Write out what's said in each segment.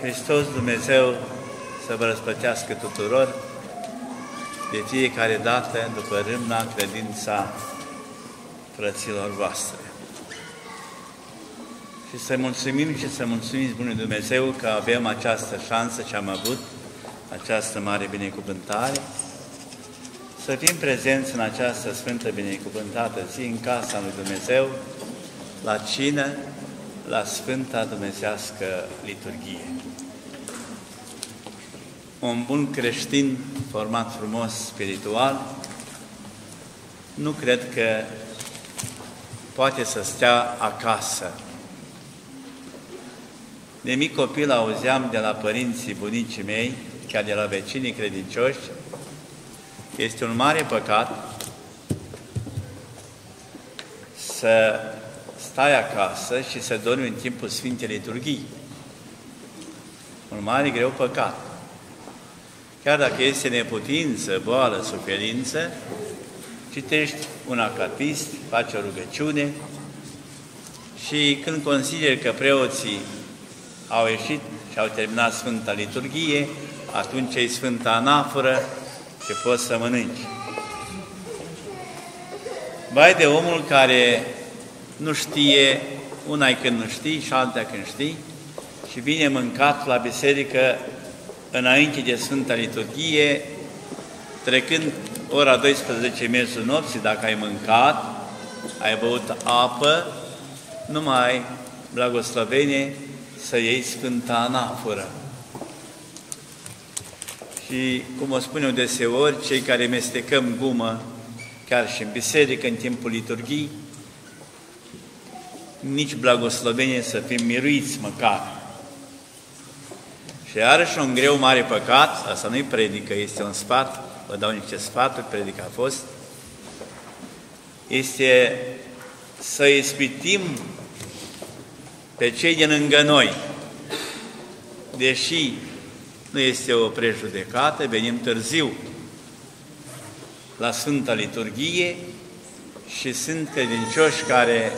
Hristos Dumnezeu să vă răsplătească tuturor de fiecare dată după râmna credința frăților voastre. Și să mulțumim și să mulțumim Bunului Dumnezeu că avem această șansă ce am avut, această mare binecuvântare, să fim prezenți în această sfântă binecuvântată zi în casa lui Dumnezeu, la cină, la Sfânta Dumnezească Liturghie. Un bun creștin format frumos spiritual nu cred că poate să stea acasă. De mic copil auzeam de la părinții bunicii mei, chiar de la vecinii credincioși, este un mare păcat să stai acasă și să dormi în timpul Sfintei Liturghii. Un mare greu păcat. Chiar dacă este neputință, boală, suferință, citești un acatist, faci o rugăciune și când consideri că preoții au ieșit și au terminat Sfânta Liturghie, atunci e Sfânta Anaforă și poți să mănânci. Vai de omul care nu știe, una e când nu știi și alta când știi, și vine mâncat la biserică înainte de Sfânta Liturghie, trecând ora 12 mersul nopții, dacă ai mâncat, ai băut apă, nu mai blagoslovenie să iei Sfânta Anaforă. Și, cum o spun eu deseori, cei care mestecăm gumă, chiar și în biserică, în timpul liturghii, nici blagoslovenie să fim miruiți măcar. Și iarăși un greu mare păcat, asta nu-i predică, este un sfat, vă dau niște sfaturi, predică a fost, este să ispitim pe cei din lângă noi, deși nu este o prejudecată, venim târziu la Sfânta Liturghie și sunt credincioși care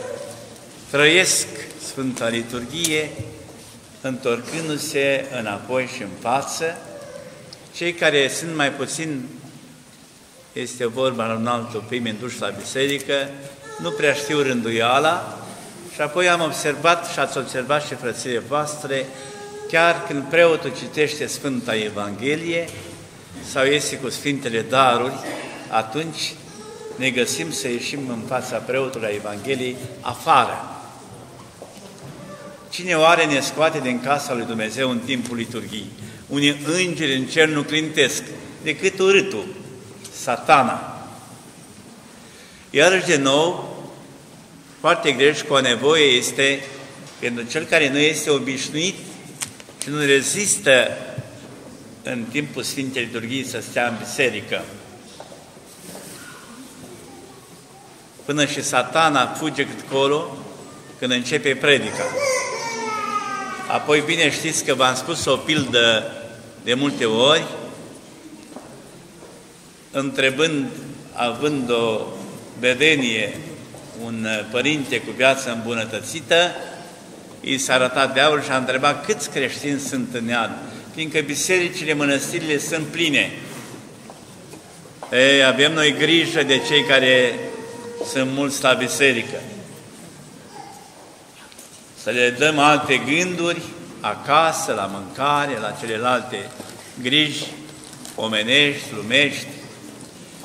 trăiesc Sfânta Liturghie întorcându-se înapoi și în față, cei care sunt mai puțin, este vorba la un alt opime duși la biserică, nu prea știu rânduiala și apoi am observat și ați observat și frățile voastre, chiar când preotul citește Sfânta Evanghelie sau iese cu Sfintele Daruri, atunci ne găsim să ieșim în fața preotului a Evangheliei afară. Cine oare ne scoate din casa lui Dumnezeu în timpul liturghiei? Unii îngeri în cer nu clintesc, decât urâtul, satana. Iarăși de nou, foarte greș cu o nevoie este pentru cel care nu este obișnuit și nu rezistă în timpul Sfintei Liturghii să stea în biserică. Până și satana fuge cât colo când începe predica. Apoi, bine știți că v-am spus o pildă de multe ori, întrebând, având o vedenie, un părinte cu viață îmbunătățită, i s-a arătat aur și a întrebat câți creștini sunt în iad, fiindcă bisericile, mănăstirile sunt pline. Ei, avem noi grijă de cei care sunt mulți la biserică să le dăm alte gânduri acasă, la mâncare, la celelalte griji omenești, lumești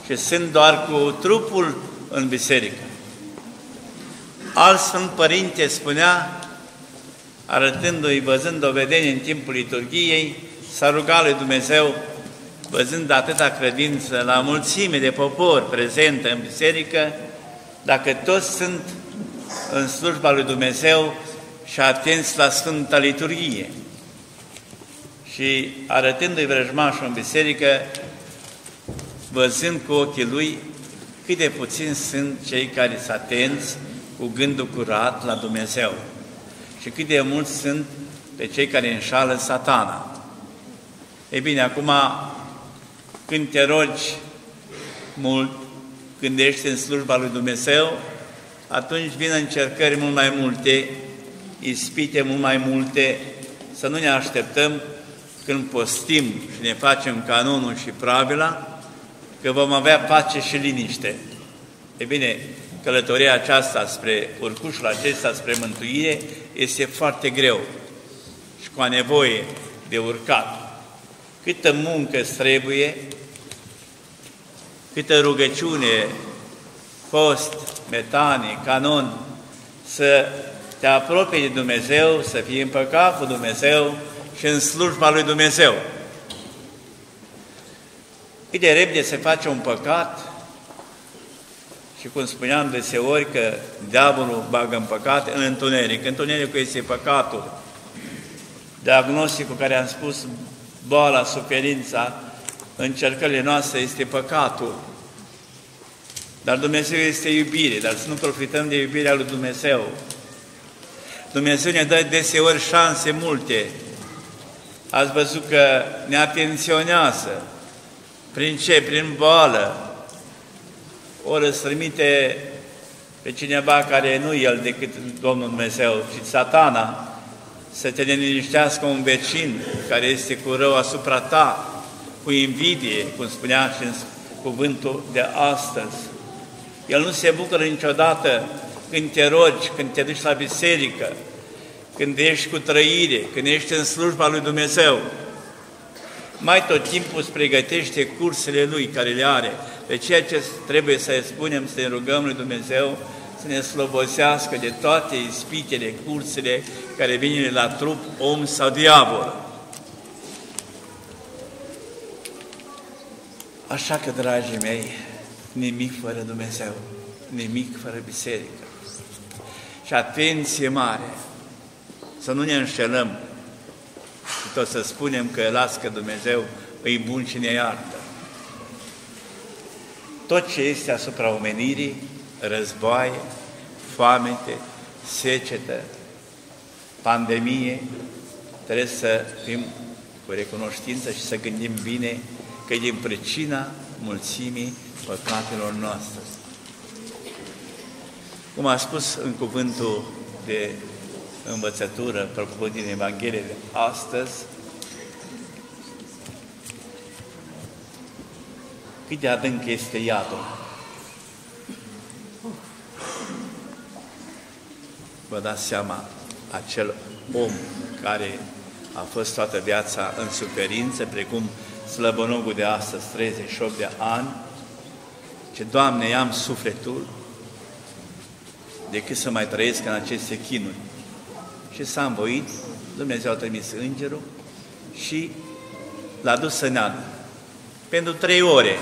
și sunt doar cu trupul în biserică. Alt Sfânt Părinte spunea, arătându-i, văzând o vedenie în timpul liturgiei, s-a rugat lui Dumnezeu, văzând atâta credință la mulțime de popor prezentă în biserică, dacă toți sunt în slujba lui Dumnezeu, și atenți la Sfânta Liturghie. Și arătându-i vrăjmașul în biserică, văzând cu ochii lui cât de puțini sunt cei care sunt atenți cu gândul curat la Dumnezeu și cât de mulți sunt pe cei care înșală satana. Ei bine, acum, când te rogi mult, când ești în slujba lui Dumnezeu, atunci vin încercări mult mai multe ispite mult mai multe, să nu ne așteptăm când postim și ne facem canonul și pravila, că vom avea pace și liniște. E bine, călătoria aceasta spre urcușul acesta, spre mântuire, este foarte greu și cu a nevoie de urcat. Câtă muncă trebuie, câtă rugăciune, post, metanie, canon, să te apropii de Dumnezeu, să fii împăcat cu Dumnezeu și în slujba lui Dumnezeu. Cât de repede se face un păcat și cum spuneam deseori că diavolul bagă în păcat în întuneric. Întunericul este păcatul. Diagnosticul care am spus, boala, suferința, încercările noastre este păcatul. Dar Dumnezeu este iubire, dar să nu profităm de iubirea lui Dumnezeu. Dumnezeu ne dă deseori șanse multe. Ați văzut că ne atenționează. Prin ce? Prin boală. Ori îți trimite pe cineva care nu el decât Domnul Dumnezeu, ci satana, să te neliniștească un vecin care este cu rău asupra ta, cu invidie, cum spunea și în cuvântul de astăzi. El nu se bucură niciodată când te rogi, când te duci la biserică, când ești cu trăire, când ești în slujba lui Dumnezeu. Mai tot timpul îți pregătește cursele lui care le are. De ceea ce trebuie să spunem, să ne rugăm lui Dumnezeu să ne slobosească de toate ispitele, cursele care vin la trup, om sau diavol. Așa că, dragii mei, nimic fără Dumnezeu, nimic fără biserică. Și atenție mare, să nu ne înșelăm și tot să spunem că las că Dumnezeu îi bun și ne iartă. Tot ce este asupra omenirii, războaie, foamete, secetă, pandemie, trebuie să fim cu recunoștință și să gândim bine că e din pricina mulțimii păcatelor noastre. Cum a spus în cuvântul de învățătură, preocupat din Evanghelie de astăzi, cât de adânc este iadul. Vă dați seama, acel om care a fost toată viața în suferință, precum slăbănogul de astăzi, 38 de ani, ce, Doamne, i-am sufletul decât să mai trăiesc în aceste chinuri. Și s-a învoit, Dumnezeu a trimis îngerul și l-a dus să neadă. Pentru trei ore.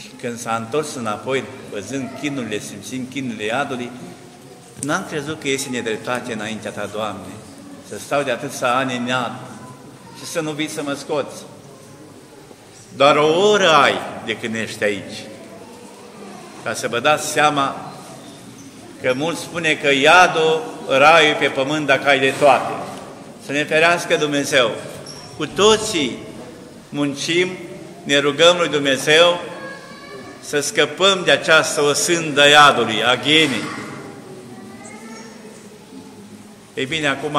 Și când s-a întors înapoi, văzând chinurile, simțind chinurile iadului, n-am crezut că este nedreptate înaintea Ta, Doamne, să stau de atâția ani în iad și să nu vii să mă scoți. Doar o oră ai de când ești aici. Ca să vă dați seama că mulți spune că iadul, raiul pe pământ dacă ai de toate. Să ne ferească Dumnezeu. Cu toții muncim, ne rugăm lui Dumnezeu să scăpăm de această osândă iadului, a ghenii. Ei bine, acum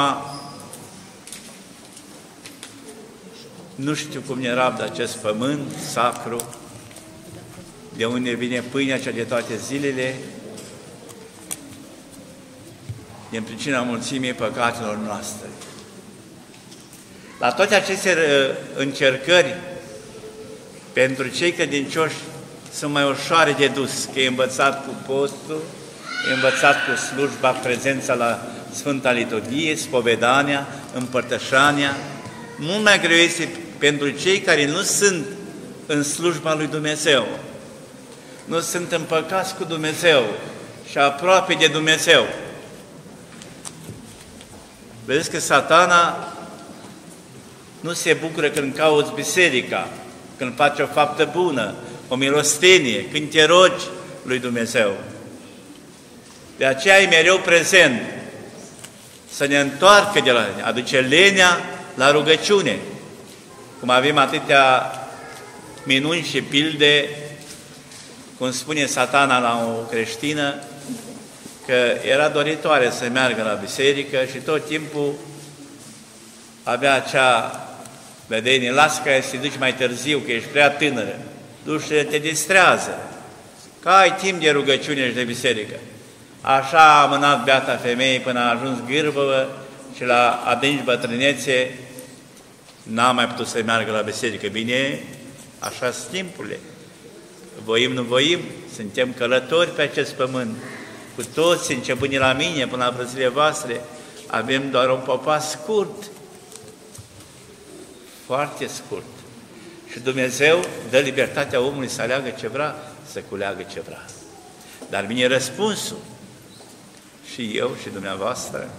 Nu știu cum ne rabdă acest pământ sacru, de unde vine pâinea cea de toate zilele, din pricina mulțimii păcatelor noastre. La toate aceste uh, încercări, pentru cei credincioși sunt mai ușoare de dus, că e învățat cu postul, e învățat cu slujba, prezența la Sfânta Liturghie, spovedania, împărtășania. Mult mai greu este pentru cei care nu sunt în slujba lui Dumnezeu, nu sunt împăcați cu Dumnezeu și aproape de Dumnezeu. Vedeți că satana nu se bucură când cauți biserica, când faci o faptă bună, o milostenie, când te rogi lui Dumnezeu. De aceea e mereu prezent să ne întoarcă de la aduce lenea la rugăciune cum avem atâtea minuni și pilde, cum spune satana la o creștină, că era doritoare să meargă la biserică și tot timpul avea acea vedenie, lasă că să te duci mai târziu, că ești prea tânără, duște te distrează, că ai timp de rugăciune și de biserică. Așa a amânat beata femeie până a ajuns gârbă și la adânci bătrânețe n-a mai putut să meargă la biserică. Bine, așa sunt timpurile. Voim, nu voim, suntem călători pe acest pământ. Cu toți, începând de la mine până la frățile voastre, avem doar un popas scurt, foarte scurt. Și Dumnezeu dă libertatea omului să aleagă ce vrea, să culeagă ce vrea. Dar vine răspunsul. Și eu și dumneavoastră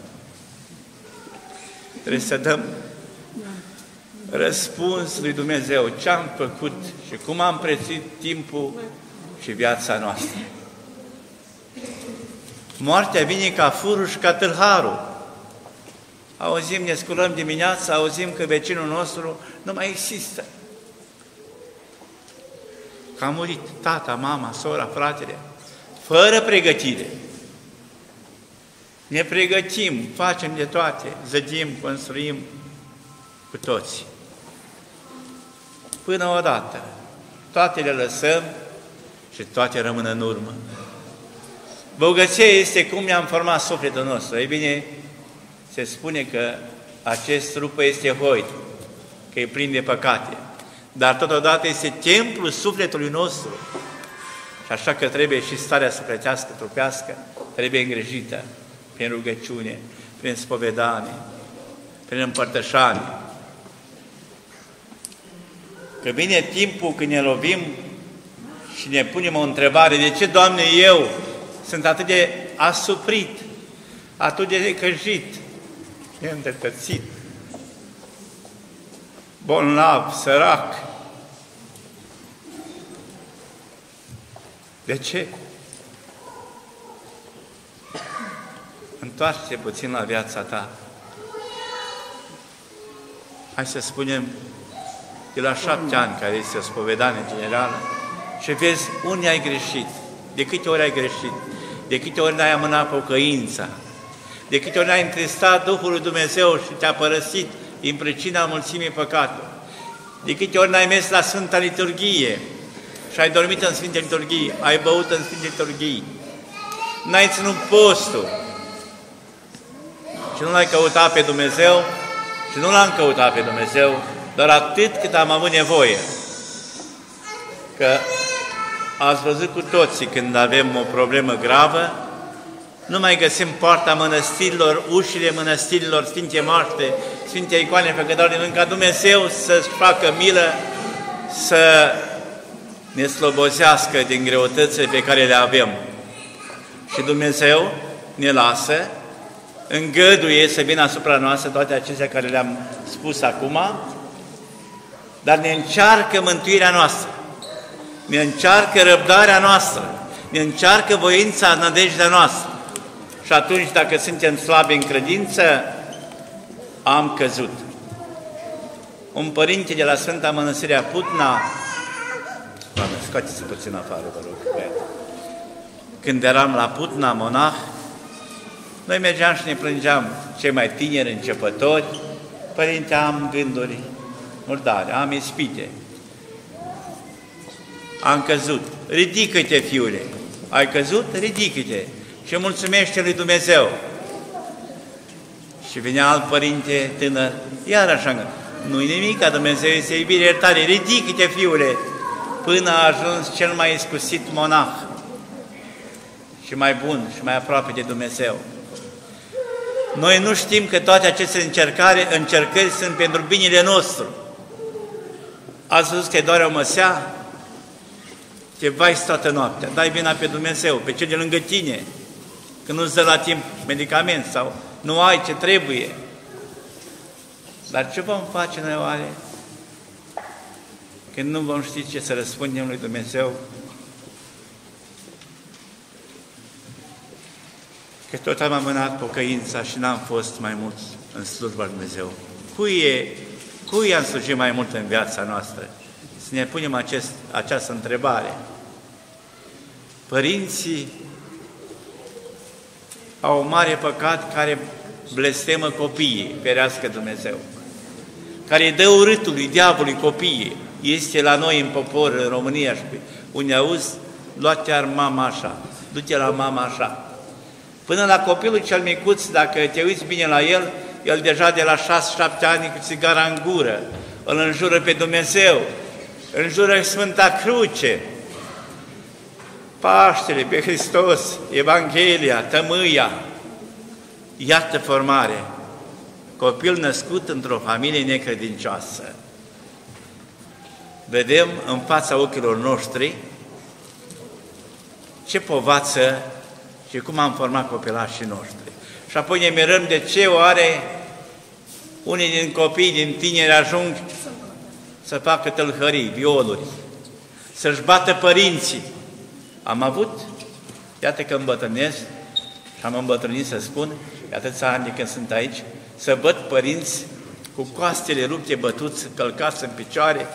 trebuie să dăm răspuns lui Dumnezeu ce am făcut și cum am prețit timpul și viața noastră. Moartea vine ca furul și ca tâlharul. Auzim, ne sculăm dimineața, auzim că vecinul nostru nu mai există. Că a murit tata, mama, sora, fratele, fără pregătire. Ne pregătim, facem de toate, zădim, construim cu toți. Până odată, toate le lăsăm și toate rămân în urmă. Bogăția este cum ne-am format sufletul nostru. Ei bine, se spune că acest trup este hoit, că e plin de păcate, dar totodată este templul sufletului nostru. Și așa că trebuie și starea sufletească, trupească, trebuie îngrijită prin rugăciune, prin spovedanie, prin împărtășanie. Că vine timpul când ne lovim și ne punem o întrebare, de ce, Doamne, eu sunt atât de asuprit, atât de căjit, neîndreptățit, bolnav, sărac. De ce? Întoarce puțin la viața ta. Hai să spunem, de la șapte ani, care este o spovedanie generală, și vezi unde ai greșit, de câte ori ai greșit, de câte ori n-ai amânat pocăința, de câte ori n-ai întristat Duhul lui Dumnezeu și te-a părăsit din pricina mulțimii păcatelor, de câte ori n-ai mers la Sfânta Liturghie și ai dormit în Sfânta Liturghie, ai băut în Sfânta Liturghie, n-ai ținut postul. Și nu l-ai căutat pe Dumnezeu și nu l-am căutat pe Dumnezeu, doar atât cât am avut nevoie. Că ați văzut cu toții când avem o problemă gravă, nu mai găsim poarta mănăstirilor, ușile mănăstirilor, Sfinte Moarte, Sfinte Icoane Făcătoare de ca Dumnezeu să-și facă milă, să ne slobozească din greutățile pe care le avem. Și Dumnezeu ne lasă, îngăduie să vină asupra noastră toate acestea care le-am spus acum, dar ne încearcă mântuirea noastră, ne încearcă răbdarea noastră, ne încearcă voința, nădejdea noastră. Și atunci, dacă suntem slabi în credință, am căzut. Un părinte de la Sfânta Mănăstirea Putna, Doamne, scoateți puțin afară, vă rog, când eram la Putna, monah, noi mergeam și ne plângeam, cei mai tineri începători, Părinte, am gânduri murdare, am ispite, am căzut. Ridică-te, fiule! Ai căzut? Ridică-te! și mulțumește lui Dumnezeu. Și vine alt părinte tânăr, iar așa, nu-i nimic, ca Dumnezeu este iubire, iertare, ridică-te, fiule, până a ajuns cel mai iscusit monah și mai bun și mai aproape de Dumnezeu. Noi nu știm că toate aceste încercare, încercări sunt pentru binele nostru. Ați văzut că e doar o măsea? Te vai toată noaptea, dai vina pe Dumnezeu, pe cel de lângă tine, că nu-ți dă la timp medicament sau nu ai ce trebuie. Dar ce vom face noi oare când nu vom ști ce să răspundem lui Dumnezeu? Că tot am amânat pocăința și n-am fost mai mult în slujba lui Dumnezeu. Cui, e, cui am slujit mai mult în viața noastră? Să ne punem acest, această întrebare. Părinții au un mare păcat care blestemă copiii, ferească Dumnezeu, care îi dă urâtul lui diavolului copiii. Este la noi în popor, în România și pe unde auzi, lua ar mama așa, du-te la mama așa. Până la copilul cel micuț, dacă te uiți bine la el, el deja de la 6-7 ani cu țigara în gură, îl înjură pe Dumnezeu, înjură Sfânta Cruce, Paștele pe Hristos, Evanghelia, tămâia, iată formare. Copil născut într-o familie necredincioasă. Vedem în fața ochilor noștri ce povață și cum am format copilașii noștri. Și apoi ne mirăm de ce oare unii din copii, din tineri ajung să facă tălhării, violuri, să-și bată părinții. Am avut, iată că îmbătrânesc și am îmbătrânit să spun, de atâția ani de când sunt aici, să văd părinți cu coastele rupte, bătuți, călcați în picioare,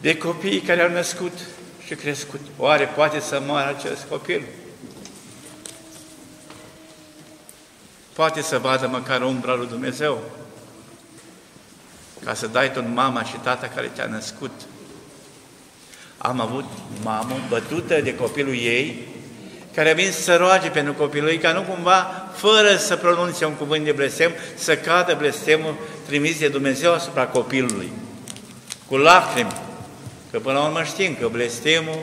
de copiii care au născut și crescut. Oare poate să moară acest copil? Poate să vadă măcar umbra lui Dumnezeu? Ca să dai tu mama și tata care te-a născut. Am avut mamă bătută de copilul ei, care a venit să roage pentru copilul ei, ca nu cumva, fără să pronunțe un cuvânt de blestem, să cadă blestemul trimis de Dumnezeu asupra copilului. Cu lacrimi, Că până la urmă știm că blestemul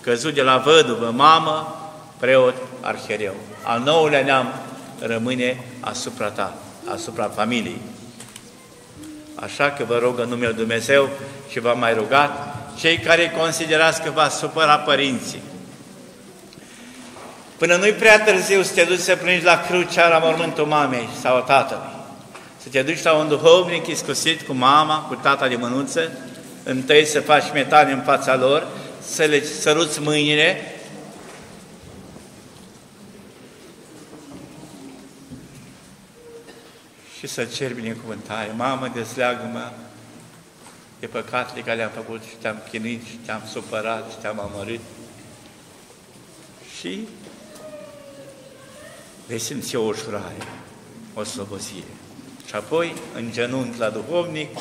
căzut de la văduvă, mamă, preot, arhereu. Al nouălea neam rămâne asupra ta, asupra familiei. Așa că vă rog în numele Dumnezeu și v-am mai rugat, cei care considerați că v supăra părinții, Până nu-i prea târziu să te duci să plângi la crucea la mormântul mamei sau tatălui. Să te duci la un duhovnic iscusit cu mama, cu tata de mânuță, întâi să faci metane în fața lor, să le săruți mâinile, și să cer binecuvântare. Mamă, dezleagă-mă de păcatele care le-am făcut și te-am chinuit și te-am supărat și te-am amărât. Și vei simți o ușurare, o slobozire. Și apoi, în genunchi la duhovnic,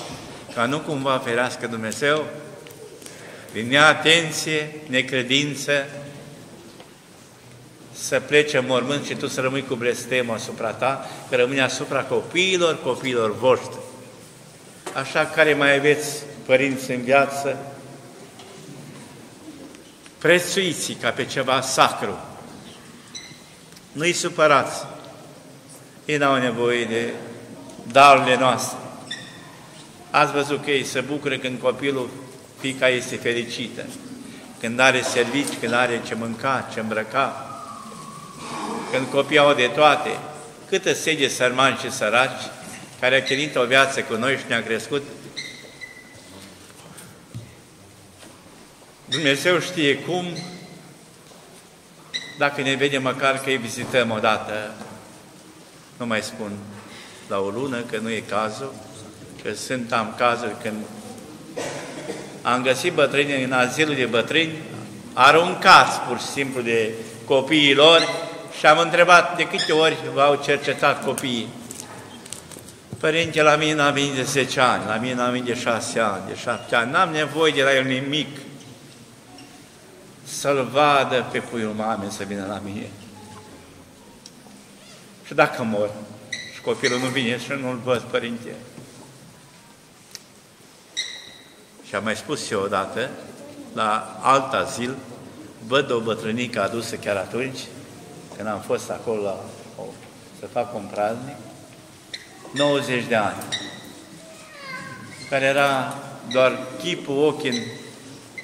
ca nu cumva ferească Dumnezeu din neatenție, necredință, să plece în mormânt și tu să rămâi cu blestemul asupra ta, că rămâne asupra copiilor, copiilor voștri. Așa care mai aveți părinți în viață, prețuiți ca pe ceva sacru. Nu-i supărați. Ei n-au nevoie de darurile noastre. Ați văzut că ei se bucură când copilul, fica este fericită, când are servici, când are ce mânca, ce îmbrăca, când copiii au de toate, câtă sede sărmani și săraci, care a chinuit o viață cu noi și ne-a crescut, Dumnezeu știe cum, dacă ne vede măcar că îi vizităm odată, nu mai spun la o lună, că nu e cazul, că sunt am cazuri când am găsit bătrâni în azilul de bătrâni, aruncați pur și simplu de copiii lor și am întrebat de câte ori v-au cercetat copiii. Părinte, la mine n-am venit de 10 ani, la mine n-am venit de 6 ani, de 7 ani, n-am nevoie de la el nimic. Să-l vadă pe puiul mamei să vină la mine. Și dacă mor și copilul nu vine și nu-l văd, părinte, Și am mai spus eu odată, la alt azil, văd o bătrânică adusă chiar atunci, când am fost acolo la, o, să fac un praznic, 90 de ani, care era doar chipul, ochii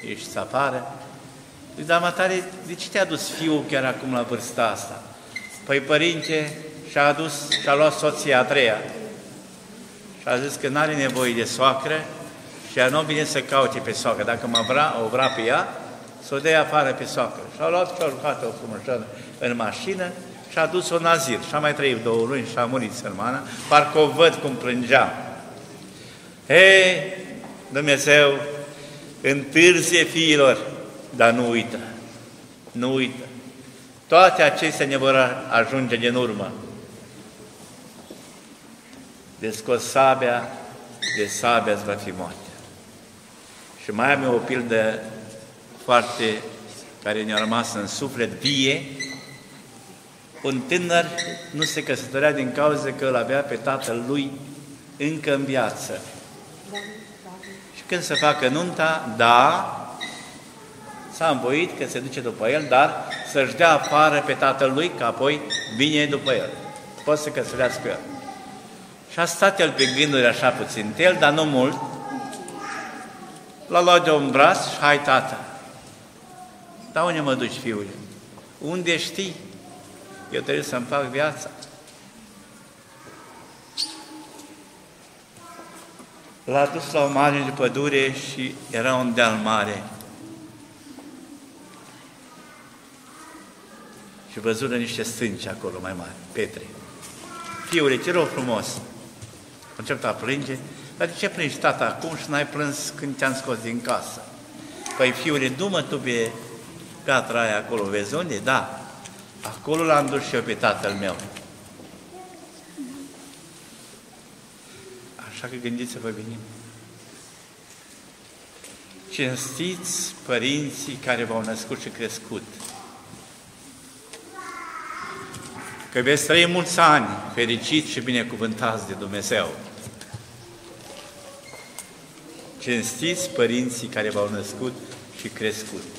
ești afară. Zic, dar matare, de ce te-a dus fiul chiar acum la vârsta asta? Păi părinte și-a adus, și-a luat soția a treia. Și a zis că n-are nevoie de soacră, și ea nu vine să caute pe soacră. Dacă mă vrea, o vrea pe ea, să o dea afară pe soacră. Și a luat și a urcat o frumușă în mașină și a dus-o în azil. Și a mai trăit două luni și a murit sărmana. Parcă o văd cum plângea. Hei, Dumnezeu întârzie fiilor, dar nu uită. Nu uită. Toate acestea ne vor ajunge din urmă. De scos sabia, de sabia îți va fi moartea. Și mai am eu o pildă foarte care ne-a rămas în suflet vie. Un tânăr nu se căsătorea din cauza că îl avea pe tatăl lui încă în viață. Și când să facă nunta, da, s-a învoit că se duce după el, dar să-și dea afară pe tatăl lui, că apoi vine după el. Poate să căsătorească el. Și a stat el pe gânduri așa puțin el, dar nu mult. L-a luat de un braț și hai tată. Dar unde mă duci, fiule? Unde știi? Eu trebuie să-mi fac viața. L-a dus la o mare de pădure și era un deal mare. Și văzură niște stânci acolo mai mari, petre. Fiule, te rog frumos. A început a plânge. Dar de ce plângi, tata, acum și n-ai plâns când te-am scos din casă? Păi, fiule, du-mă tu pe piatra aia acolo, vezi unde? Da. Acolo l-am dus și eu pe tatăl meu. Așa că gândiți-vă bine. Cinstiți părinții care v-au născut și crescut. Că veți trăi mulți ani fericiți și binecuvântați de Dumnezeu. Cinstiți părinții care v-au născut și crescut.